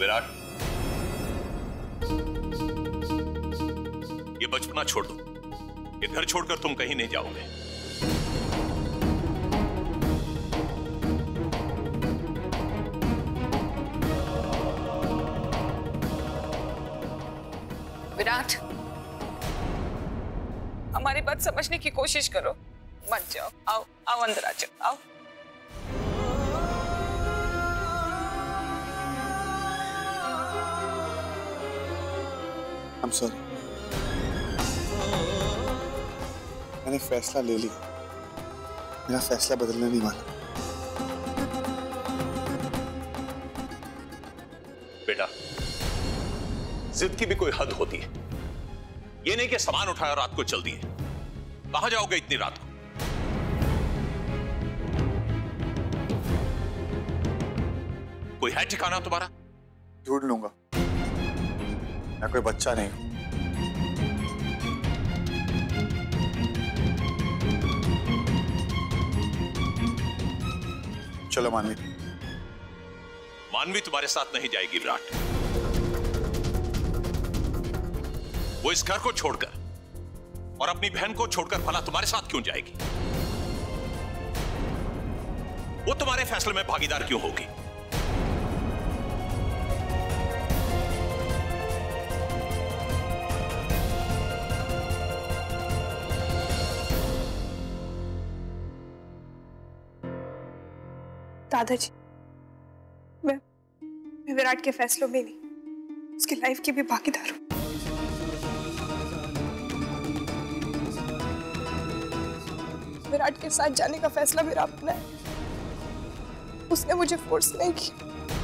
विराट। ये बचपना छोड़ दो। ये घर छोड़कर तुम कहीं नहीं जाओगे। विराट, हमारी बात समझने की कोशिश करो। मत जाओ। आओ आओ अंदर आ जाओ। आओ। I'm sorry. मैंने फैसला ले लिया। मेरा फैसला बदलने नहीं वाला। बेटा जिद की भी कोई हद होती है। ये नहीं कि सामान उठाया रात को चल दिए। कहाँ जाओगे इतनी रात को? कोई है ठिकाना तुम्हारा? ढूंढ लूँगा। मैं कोई बच्चा नहीं हूँ। चलो मानवी। मानवी तुम्हारे साथ नहीं जाएगी, विराट। वो इस घर को छोड़कर और अपनी बहन को छोड़कर भला तुम्हारे साथ क्यों जाएगी? वो तुम्हारे फैसले में भागीदार क्यों होगी? दादाजी। मैं मैं विराट के फैसलों में नहीं, उसकी लाइफ की भी भागीदार हूँ। विराट के साथ जाने का फैसला मेरा अपना है। उसने मुझे फोर्स नहीं किया।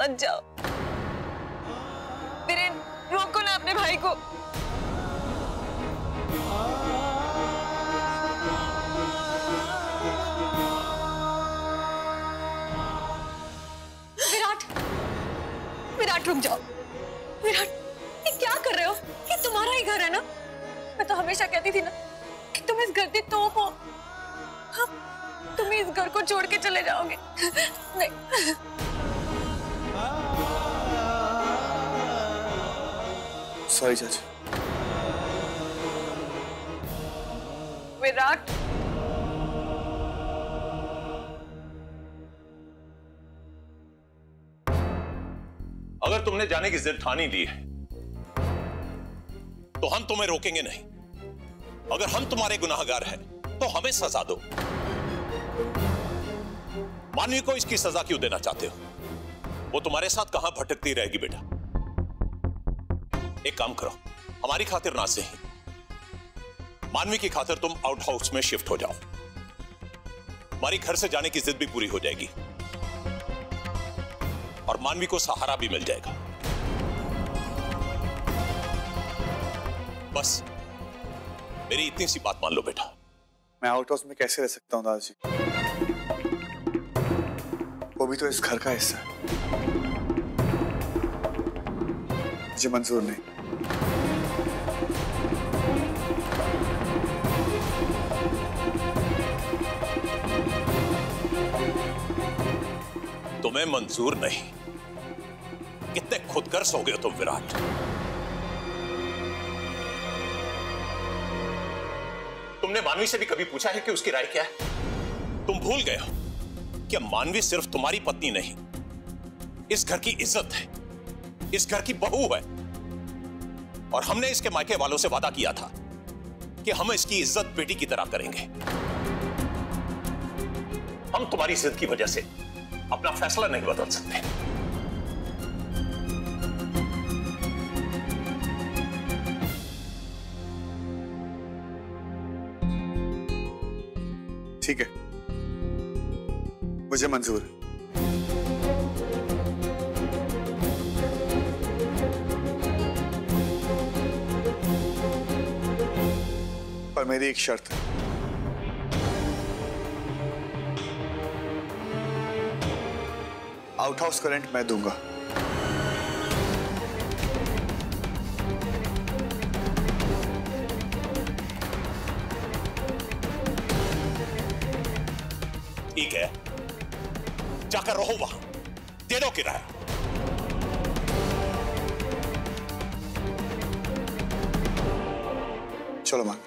मत जाओ। मेरे रोको ना अपने भाई को। विराट विराट रुक जाओ। विराट ये क्या कर रहे हो? ये तुम्हारा ही घर है ना? मैं तो हमेशा कहती थी ना कि तुम इस घर की तोप हो। हाँ, तुम इस घर को छोड़ के चले जाओगे। नहीं। सॉरी चाचा विराट अगर तुमने जाने की जिद ठानी ली है तो हम तुम्हें रोकेंगे नहीं। अगर हम तुम्हारे गुनाहगार हैं तो हमें सजा दो। मानवी को इसकी सजा क्यों देना चाहते हो? वो तुम्हारे साथ कहाँ भटकती रहेगी बेटा? एक काम करो, हमारी खातिर ना से ही। मानवी की खातिर तुम आउट हाउस में शिफ्ट हो जाओ। हमारी घर से जाने की जिद भी पूरी हो जाएगी। और मानवी को सहारा भी मिल जाएगा। बस, मेरी इतनी सी बात मान लो बेटा। मैं आउट हाउस में कैसे रह सकता हूँ दादाजी? वो भी तो इस घर का हिस्सा है। मुझे मंजूर नहीं। तुम्हें मंजूर नहीं। कितने खुदगर्ज हो गए तुम विराट। तुमने मानवी से भी कभी पूछा है कि उसकी राय क्या है? तुम भूल गए हो कि मानवी सिर्फ़ तुम्हारी पत्नी नहीं, इस घर की इज़्ज़त है, इस घर की बहू है। और हमने इसके मायके वालों से वादा किया था कि हम इसकी इज़्ज़त बेटी की तरह करेंगे। हम तुम्हारी जिद की वजह से अपना फैसला नहीं बदल सकते। ठीक है। मुझे मंजूर। पर मेरी एक शर्त है। आउट हाउस करंट मैं दूँगा। ठीक है। जाकर रहो वहाँ। दे दो किराया। चलो माँ।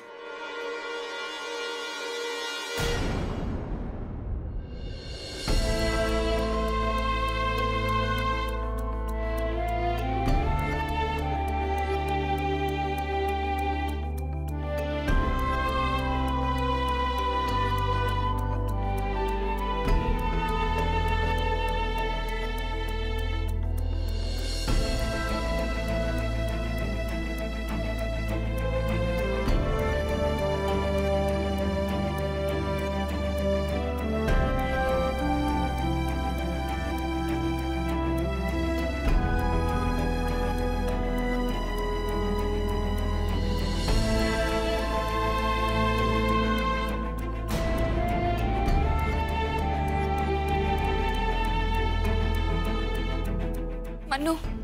Anu.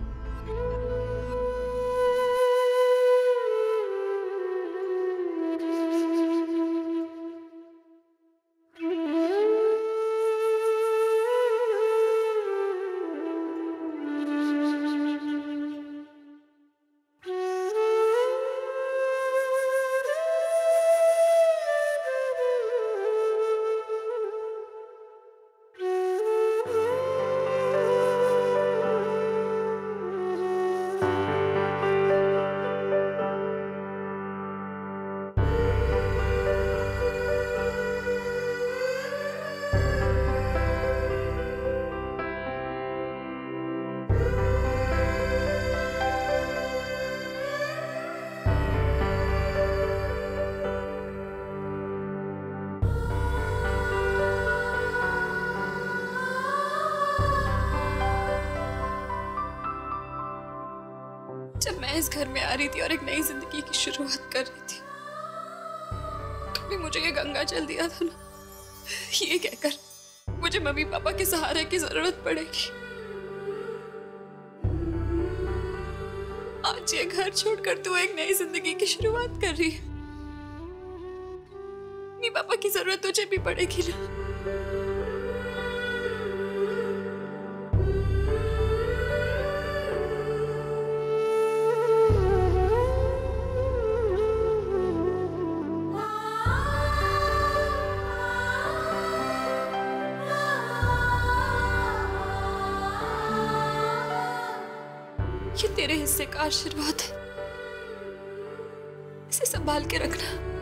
मैं इस घर में आ रही थी और एक नई ज़िंदगी की शुरुआत कर रही थी। कभी मुझे ये गंगा जल दिया था ना, ये कहकर मुझे मम्मी पापा के सहारे की ज़रूरत पड़ेगी। आज ये घर छोड़कर तू एक नई ज़िंदगी की शुरुआत कर रही है। मम्मी पापा की ज़रूरत तुझे भी पड़ेगी ना। तेरे हिस्से का आशीर्वाद है। इसे संभाल के रखना।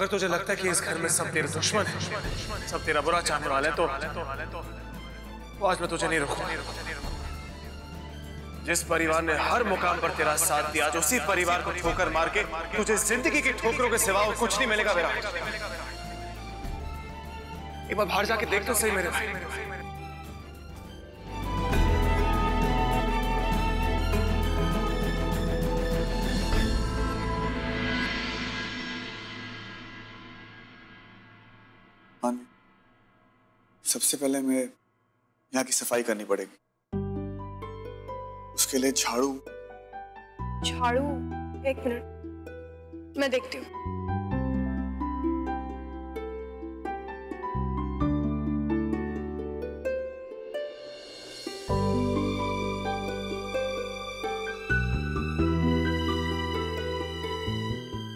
अगर तुझे लगता है कि इस घर में सब तेरे दुश्मन है सब तेरा बुरा चाहने वाले हैं, तो तो आज मैं तुझे नहीं रोकूँगा। जिस परिवार ने हर मुकाम पर तेरा साथ दिया आज उसी परिवार को ठोकर मार के तुझे ज़िंदगी की ठोकरों के सिवा और कुछ नहीं मिलेगा मेरा। एक बार बाहर जाके देख तो सही मेरे मान सबसे पहले मैं यहाँ की सफ़ाई करनी पड़ेगी। उसके लिए झाड़ू। झाड़ू? एक मिनट। मैं देखती हूँ।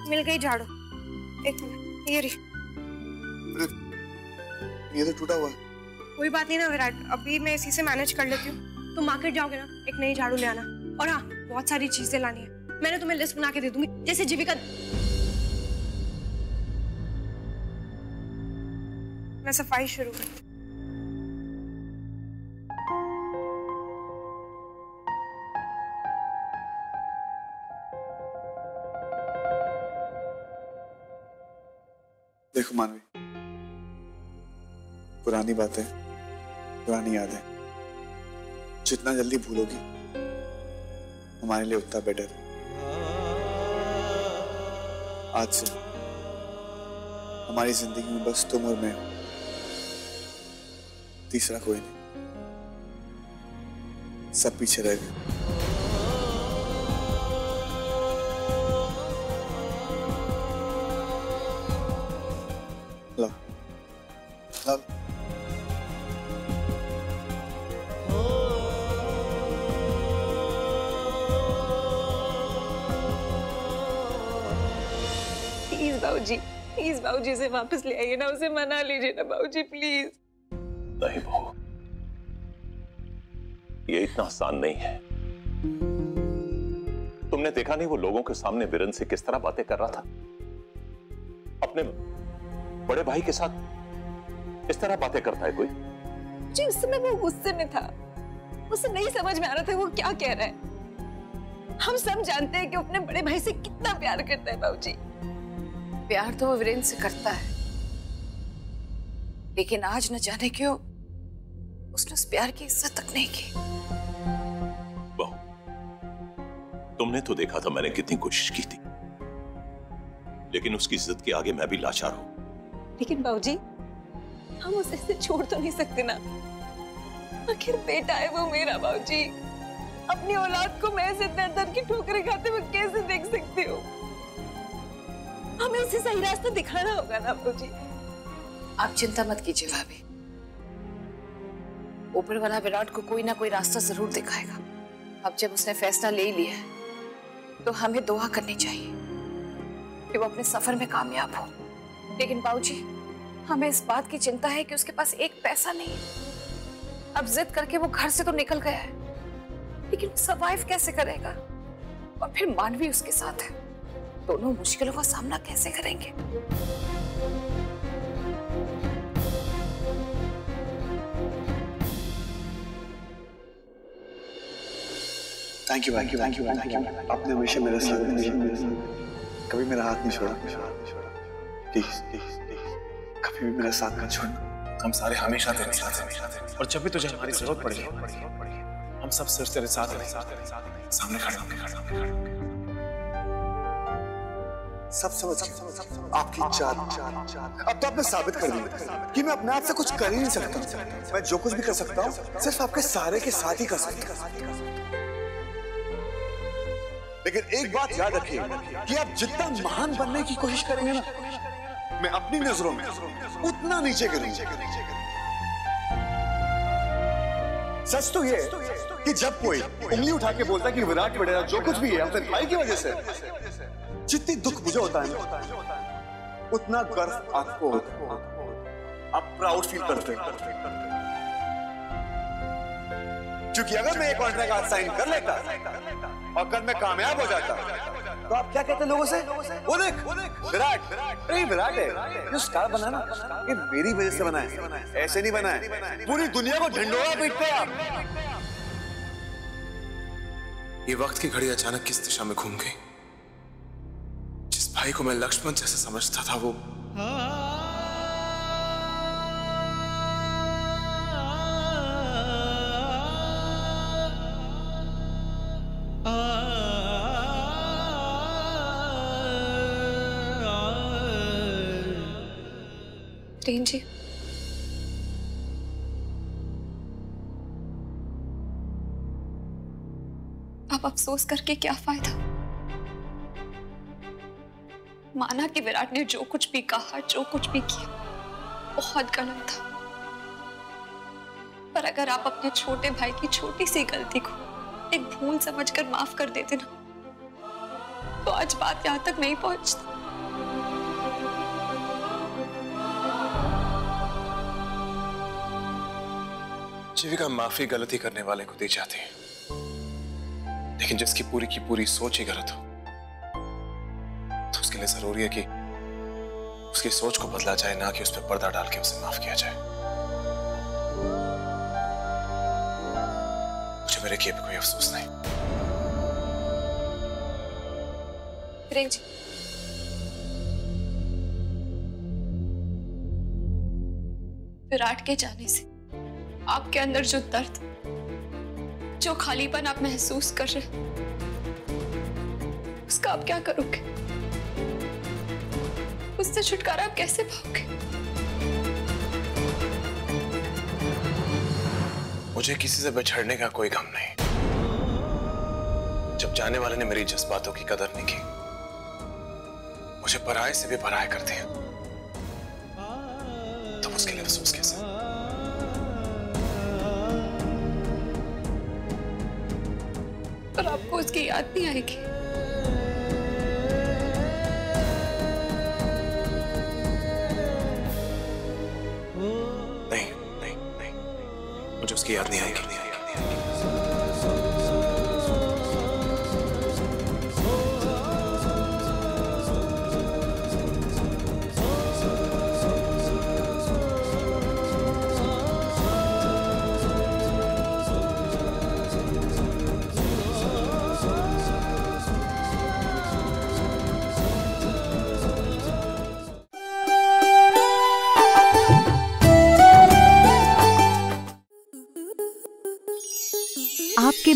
मिल गई झाड़ू। एक मिनट ये रही। ये तो टूटा हुआ है। कोई बात नहीं ना विराट अभी मैं इसी से मैनेज कर लेती हूँ। तुम मार्केट जाओगे ना, एक नई झाड़ू ले आना। और हाँ बहुत सारी चीज़ें लानी है। मैंने तुम्हें लिस्ट बना के दे दूँगी, जैसे जीविका। मैं सफ़ाई शुरू देखो मानवी, पुरानी बातें पुरानी यादें जितना जल्दी भूलोगी, हमारे लिए उतना बेटर आज से हमारी ज़िंदगी में बस तुम और मैं तीसरा कोई नहीं। सब पीछे रह गए। बाबूजी से वापस ले आइए ना उसे मना लीजिए ना बाबूजी प्लीज़ नहीं बहू ये इतना आसान नहीं है। तुमने देखा नहीं वो लोगों के सामने विरन से किस तरह बातें कर रहा था? अपने बड़े भाई के साथ इस तरह बातें करता है कोई? जी उस समय वो गुस्से में था। उसे नहीं समझ में आ रहा था वो क्या कह रहा है। हम सब जानते हैं कि अपने बड़े भाई से कितना प्यार करता है बाबूजी। प्यार तो वो वीरेंद्र से करता है। लेकिन आज न जाने क्यों उसने उस प्यार की इज़्ज़त तक नहीं की। बहू तुमने तो देखा था मैंने कितनी कोशिश की थी। लेकिन उसकी इज़्ज़त के आगे मैं भी लाचार हूँ। लेकिन बाबूजी हम उसे ऐसे छोड़ तो नहीं सकते ना। आखिर बेटा है वो मेरा बाबूजी। अपनी औलाद को मैं ऐसे दर दर की ठोकरें खाते हुए कैसे देख सकती हूँ? हमें उसे सही रास्ता दिखाना होगा ना बाबूजी आप चिंता मत कीजिए भाभी। ऊपर वाला विराट को कोई ना कोई रास्ता ज़रूर दिखाएगा। अब जब उसने फैसला ले लिया है तो हमें दुआ करनी चाहिए कि वो अपने सफ़र में कामयाब हो। लेकिन बाबूजी हमें इस बात की चिंता है कि उसके पास एक पैसा नहीं अब जिद करके वो घर से तो निकल गया है। लेकिन सर्वाइव कैसे करेगा? और फिर मानवी उसके साथ है। दोनों मुश्किलों का सामना कैसे करेंगे? Thank you thank you thank you thank you आपने हमेशा मेरा साथ दिया कभी मेरा हाथ नहीं छोड़ा। प्लीज़ प्लीज़ कभी भी मेरा साथ मत छोड़ना। हम सारे हमेशा तेरे साथ हैं। और जब भी तुझे हमारी ज़रूरत पड़ेगी हम सब सिर्फ़ तेरे साथ हैं। सामने खड़े होंगे खड़े होंगे, खड़े होंगे सब समझ गया। आपकी चाल अब तो आपने साबित कर दिया कि मैं अपने आप से कुछ कर ही नहीं सकता। मैं जो कुछ भी कर सकता हूँ सिर्फ़ आपके सारे के साथ ही कर सकता हूँ। लेकिन एक बात याद रखिए कि आप जितना महान बनने की कोशिश करेंगे ना मैं अपनी नज़रों में उतना नीचे करूँगा। सच तो ये कि जब कोई उंगली उठा के बोलता है कि विराट वडेरा जो कुछ भी है अपने भाई की वजह से। जितनी दुख मुझे होता है उतना गर्व आपको आप प्राउड फील करते हैं। क्योंकि अगर मैं एक कॉन्ट्रैक्ट साइन कर लेता और कल मैं कामयाब हो जाता तो आप क्या कहते लोगों से? वो देख, विराट, अरे विराट है जो स्टार बना ना ये मेरी वजह से बना है। ऐसे नहीं बना है। पूरी दुनिया को ढिंडोरा पीटते आप। ये वक्त की घड़ी अचानक किस दिशा में घूम गई? भाई को मैं लक्ष्मण जैसे समझता था वो। जी। अब अफसोस करके क्या फ़ायदा? माना कि विराट ने जो कुछ भी कहा, जो कुछ भी किया, बहुत गलत था। पर अगर आप अपने छोटे भाई की छोटी सी गलती को एक भूल समझकर माफ़ कर देते ना तो आज बात यहाँ तक नहीं पहुँचती। जीविका माफ़ी गलती करने वाले को दी जाती है। लेकिन जिसकी पूरी की पूरी सोच ही गलत हो उसके लिए ज़रूरी है कि उसकी सोच को बदला जाए, ना कि उस पर पर्दा डाल के उसे माफ़ किया जाए। मुझे मेरे किए पे कोई अफसोस नहीं। विराट के जाने से आपके अंदर जो दर्द, जो खालीपन आप महसूस कर रहे उसका आप क्या करोगे? उससे छुटकारा आप कैसे पाओगे? मुझे किसी से बिछड़ने का कोई गम नहीं। जब जाने वाले ने मेरी जज्बातों की कदर नहीं की मुझे पराये से भी पराया कर दिया। तो उसके लिए अफसोस कैसे? पर आपको उसकी याद नहीं आएगी। उसकी याद नहीं आएगी।